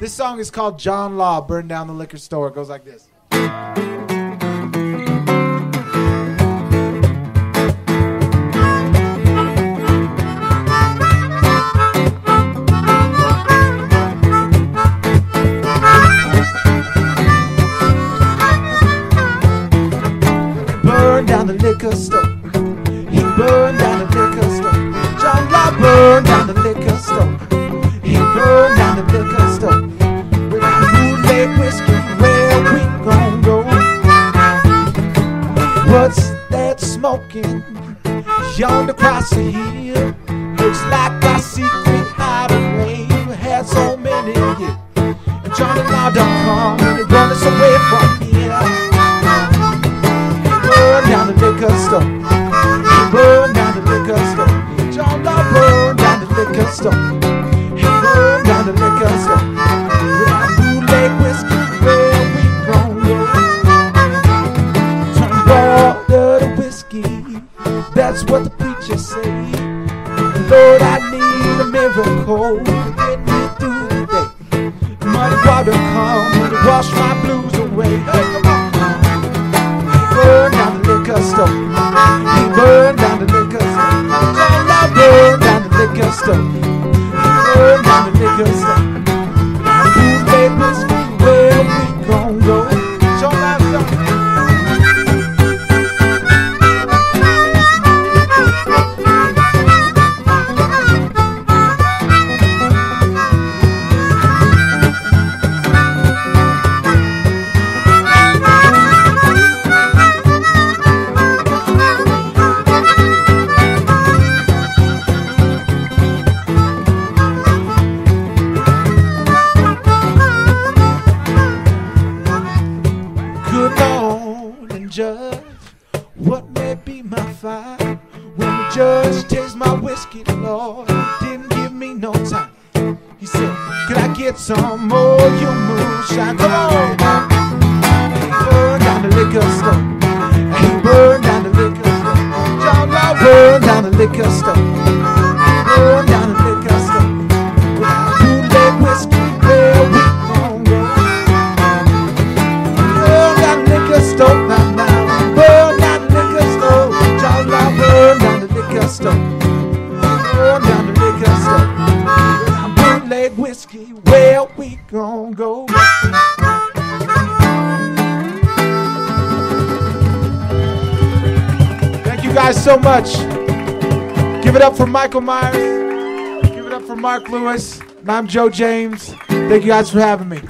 This song is called John Law, Burn Down the Liquor Store. It goes like this. Burn down the liquor store. He burned down the liquor store. John Law burned down the smoking? Yonder across the hill. Looks like a secret hideaway. You had so many years. And Johnny Law done come and run us away from here burn down the liquor store. He burned down the liquor store. That's what the preachers say. Lord, I need a miracle to get me through the day. Muddy water come to wash my blues away. Hey, on burned down the liquor store. He burned down the liquor store. Law burned down the liquor store. He burned down the liquor store. Judge, what may be my fight? When the judge tastes my whiskey, Lord, didn't give me no time. He said, Could I get some more You moonshine? Come on! He burned down the liquor store. He burned down the liquor store. John Law burned down the liquor store. Down liquor oh, bootleg whiskey, where we gon' go? Thank you guys so much. Give it up for Michael Myers. Give it up for Mark Lewis. And I'm Jo James. Thank you guys for having me.